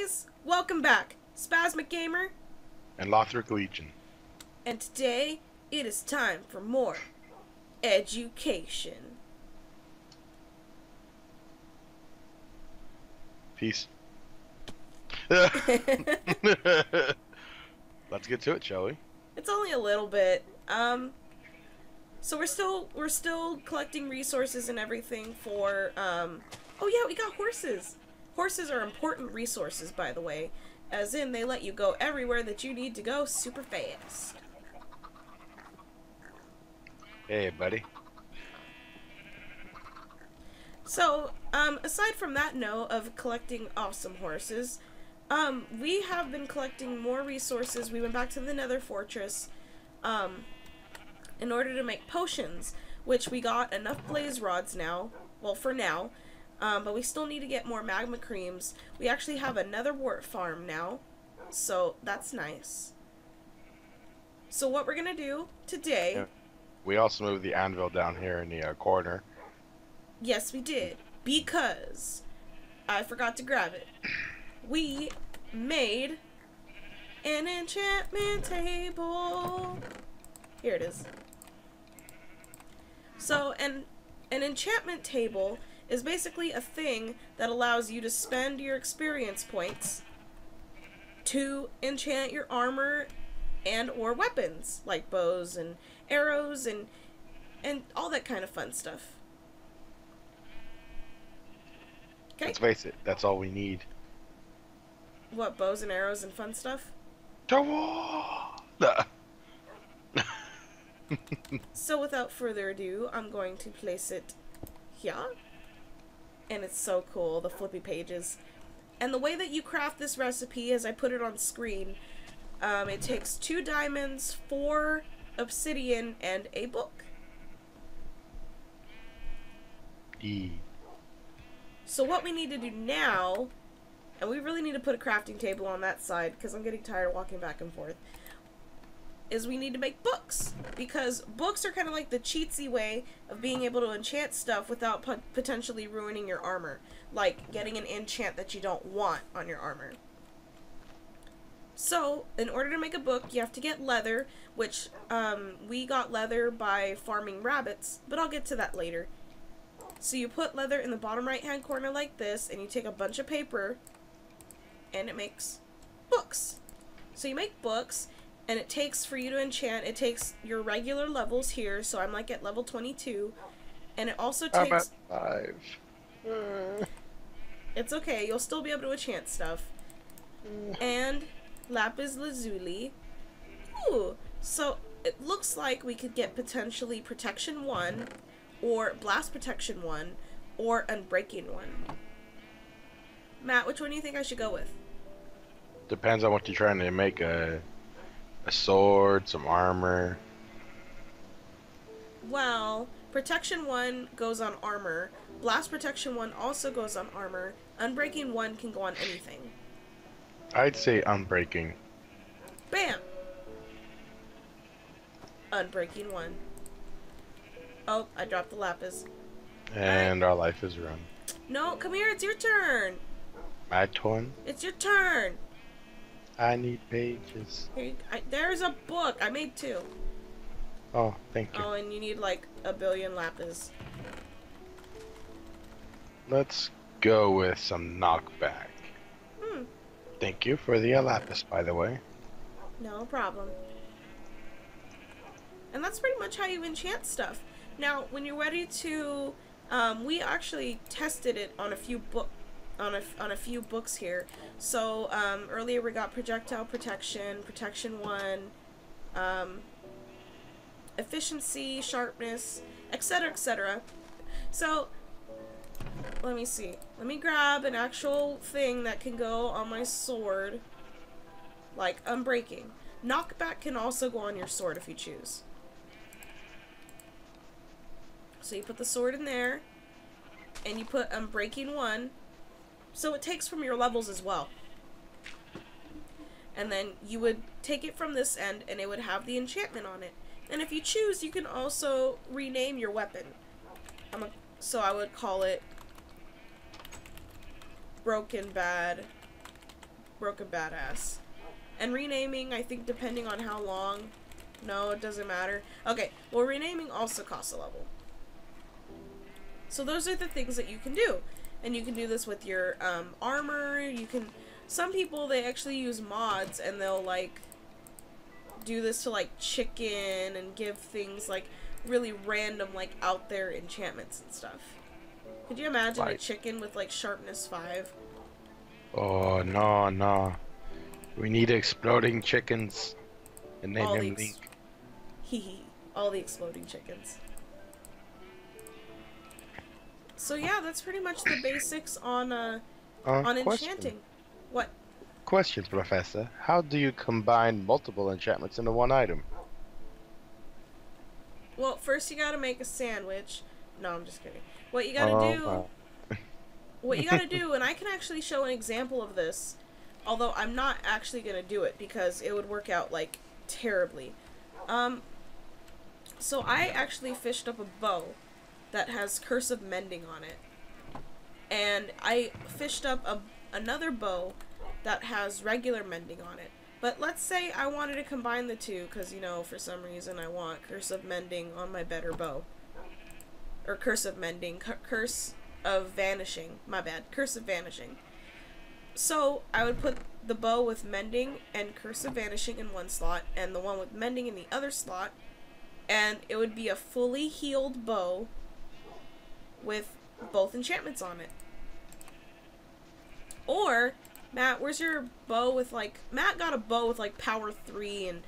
guys, welcome back. Spasmic Gamer, and Lothric Legion. and today it is time for more education. Peace. Let's get to it, shall we? It's only a little bit. Um so we're still we're still collecting resources and everything for um oh yeah, we got horses. Horses are important resources by the way, as in they let you go everywhere that you need to go super fast. Hey, buddy. So, um, aside from that note of collecting awesome horses, um, we have been collecting more resources. We went back to the Nether Fortress, um, in order to make potions, which we got enough blaze rods now. Well, for now. Um, but we still need to get more magma creams. We actually have another wart farm now, so that's nice. So what we're gonna do today? Yeah. We also moved the anvil down here in the uh, corner. Yes, we did. Because I forgot to grab it. We made an enchantment table. Here it is. So, an an enchantment table is basically a thing that allows you to spend your experience points to enchant your armor and or weapons like bows and arrows and and all that kind of fun stuff. Okay. Let's face it, that's all we need. What bows and arrows and fun stuff? To war! Nah. So without further ado, I'm going to place it here. And it's so cool, the flippy pages. And the way that you craft this recipe, as I put it on screen, um, it takes two diamonds, four obsidian, and a book. E. So what we need to do now, and we really need to put a crafting table on that side because I'm getting tired of walking back and forth, is we need to make books because books are kind of like the cheatsy way of being able to enchant stuff without pot- potentially ruining your armor, like getting an enchant that you don't want on your armor. So, in order to make a book, you have to get leather, which um, we got leather by farming rabbits, but I'll get to that later. So you put leather in the bottom right hand corner like this, and you take a bunch of paper, and it makes books. So you make books, and it takes for you to enchant, it takes your regular levels here, so I'm like at level 22, and it also I'm at takes. five. Uh, It's okay, you'll still be able to enchant stuff. And lapis lazuli. Ooh, so it looks like we could get potentially protection 1, or blast protection 1, or unbreaking 1. Matt, which one do you think I should go with? Depends on what you're trying to make a a sword, some armor. Well, protection 1 goes on armor, blast protection 1 also goes on armor, unbreaking 1 can go on anything. I'd say unbreaking. Bam! Unbreaking 1. Oh, I dropped the lapis. And our life is run. No, come here, it's your turn. My turn. It's your turn. I need pages. I, there's a book. I made two. Oh, thank you. Oh, and you need like a billion lapis. Let's go with some knockback. Hmm, Thank you for the lapis, by the way. no problem. And that's pretty much how you enchant stuff. Now, when you're ready to, um, we actually tested it on a few book, on a on a few books here. So um, earlier we got projectile protection, protection one, um, efficiency, sharpness, etc., etc. So let me see. Let me grab an actual thing that can go on my sword, like unbreaking. Knockback can also go on your sword if you choose. So you put the sword in there, and you put unbreaking one. So it takes from your levels as well. And then you would take it from this end, and it would have the enchantment on it. And if you choose, you can also rename your weapon. A, so I would call it Broken Bad Broken Badass. And renaming, I think, depending on how long. No, it doesn't matter. Okay, well, renaming also costs a level. So those are the things that you can do. And you can do this with your um, armor. You can. Some people, they actually use mods and they'll, like, do this to, like, chicken and give things, like, really random, like, out there enchantments and stuff. Could you imagine a chicken with, like, sharpness 5? Oh no no. We need exploding chickens. And name All him Link. Hee hee. All the exploding chickens. So yeah, that's pretty much the basics on uh Uh, on question. enchanting. What? Question, Professor. How do you combine multiple enchantments into one item? Well, first you gotta make a sandwich. No, I'm just kidding. What you gotta Oh, do wow. what you gotta do, and I can actually show an example of this, although I'm not actually gonna do it because it would work out like terribly. Um, so I actually fished up a bow that has Curse of Mending on it, and I fished up a another bow that has regular mending on it. But let's say I wanted to combine the two because you know for some reason I want Curse of Mending on my better bow, or Curse of Mending, cu- Curse of Vanishing. My bad, Curse of Vanishing. So I would put the bow with Mending and Curse of Vanishing in one slot, and the one with Mending in the other slot, and it would be a fully healed bow with both enchantments on it. Or Matt, where's your bow with like Matt got a bow with like power three and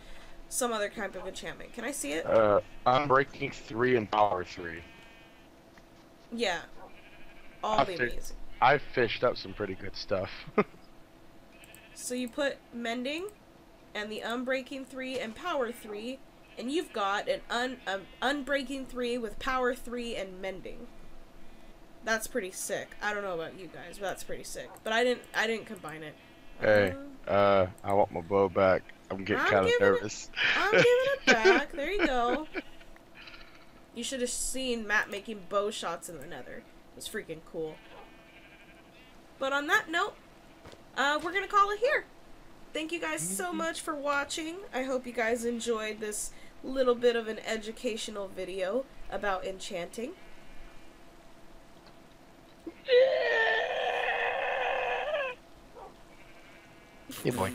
some other kind of enchantment. Can I see it? Uh, Unbreaking 3 and Power 3. Yeah. All the After- amazing. I fished up some pretty good stuff. So you put mending and the unbreaking three and power three, and you've got an un um, unbreaking three with power three and mending. That's pretty sick. I don't know about you guys, but that's pretty sick. But I didn't I didn't combine it. Hey. Uh, uh, I want my bow back. I'm getting I'm kind of giving it- nervous. I'm giving it back. There you go. You should have seen Matt making bow shots in the nether. It was freaking cool. But on that note, uh, we're gonna call it here. Thank you guys so much for watching. I hope you guys enjoyed this little bit of an educational video about enchanting. Yeah, boy.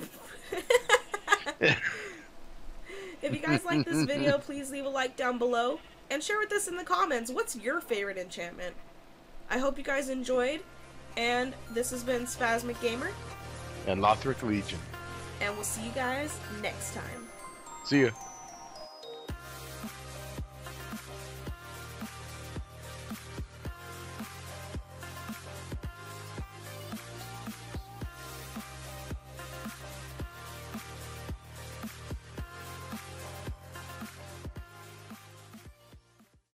If you guys like this video, please leave a like down below and share with us in the comments what's your favorite enchantment. I hope you guys enjoyed, and this has been Spasmic Gamer, And Lothric Legion. and we'll see you guys next time. See ya.